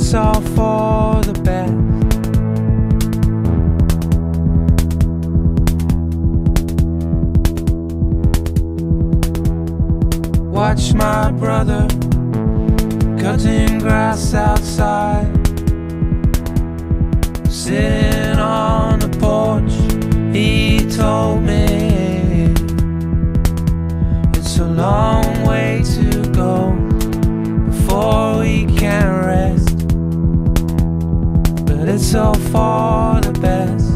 it's all for the best. Watch my brother cutting grass outside. Sitting on the porch, he told me it's a long way to it's all for the best.